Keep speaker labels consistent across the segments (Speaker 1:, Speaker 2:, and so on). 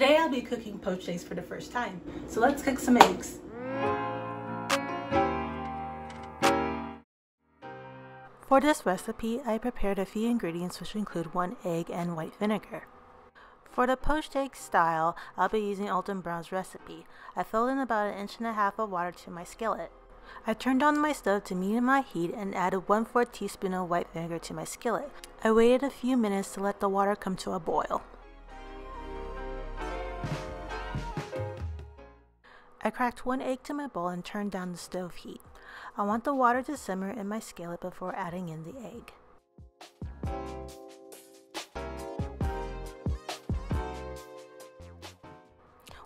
Speaker 1: Today I'll be cooking poached eggs for the first time. So let's cook some eggs. For this recipe, I prepared a few ingredients which include one egg and white vinegar. For the poached egg style, I'll be using Alton Brown's recipe. I filled in about an inch and a half of water to my skillet. I turned on my stove to medium high heat and added 1 4 teaspoon of white vinegar to my skillet. I waited a few minutes to let the water come to a boil. I cracked one egg to my bowl and turned down the stove heat. I want the water to simmer in my skillet before adding in the egg.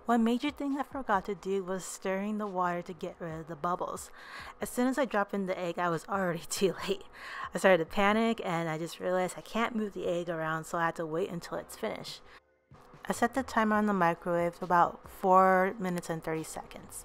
Speaker 1: One major thing I forgot to do was stirring the water to get rid of the bubbles. As soon as I dropped in the egg, I was already too late. I started to panic and I just realized I can't move the egg around, so I had to wait until it's finished. I set the timer on the microwave about 4 minutes and 30 seconds.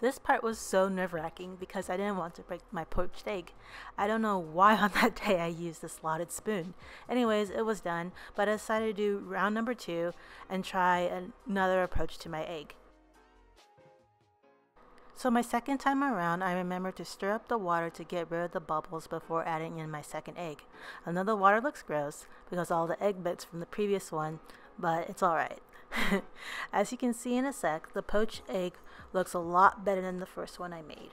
Speaker 1: This part was so nerve wracking because I didn't want to break my poached egg. I don't know why on that day I used the slotted spoon. Anyways, it was done, but I decided to do round number two and try another approach to my egg. So my second time around, I remembered to stir up the water to get rid of the bubbles before adding in my second egg. I know the water looks gross because all the egg bits from the previous one, but it's alright. As you can see in a sec, the poached egg looks a lot better than the first one I made.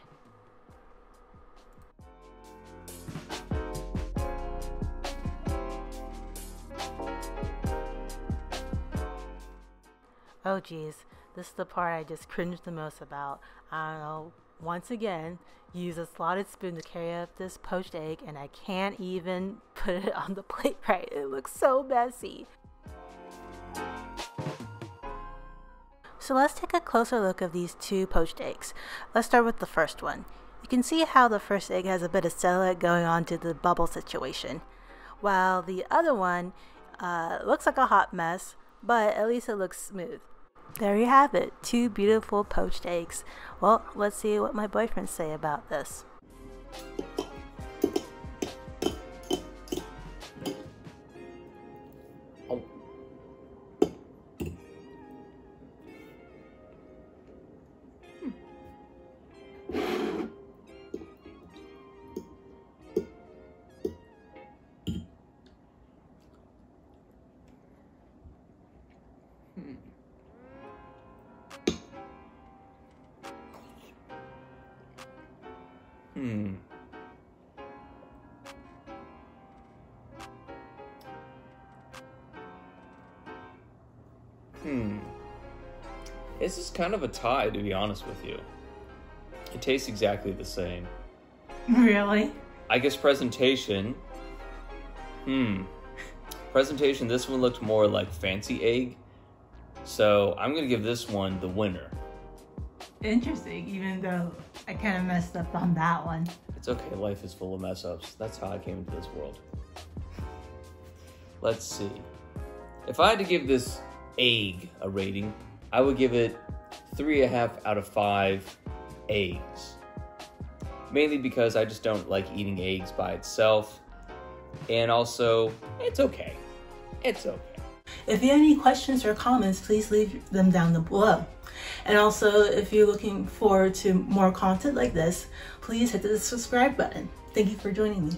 Speaker 1: Oh geez, this is the part I just cringe the most about. I don't know, once again, use a slotted spoon to carry up this poached egg and I can't even put it on the plate right. It looks so messy. So let's take a closer look of these two poached eggs. Let's start with the first one. You can see how the first egg has a bit of cellulite going on to the bubble situation, while the other one uh, looks like a hot mess, but at least it looks smooth. There you have it, two beautiful poached eggs. Well, let's see what my boyfriend say about this. Hmm.
Speaker 2: Hmm. Hmm. This is kind of a tie, to be honest with you. It tastes exactly the same.
Speaker 1: Really?
Speaker 2: I guess presentation. Hmm. Presentation, this one looked more like fancy egg. So I'm going to give this one the winner.
Speaker 1: Interesting, even though I kind of messed up on that one.
Speaker 2: It's okay, life is full of mess ups. That's how I came into this world. Let's see. If I had to give this egg a rating, I would give it three and a half out of five eggs. Mainly because I just don't like eating eggs by itself. And also, it's okay. It's okay.
Speaker 1: If you have any questions or comments, please leave them down below. And also, if you're looking forward to more content like this, please hit the subscribe button. Thank you for joining me.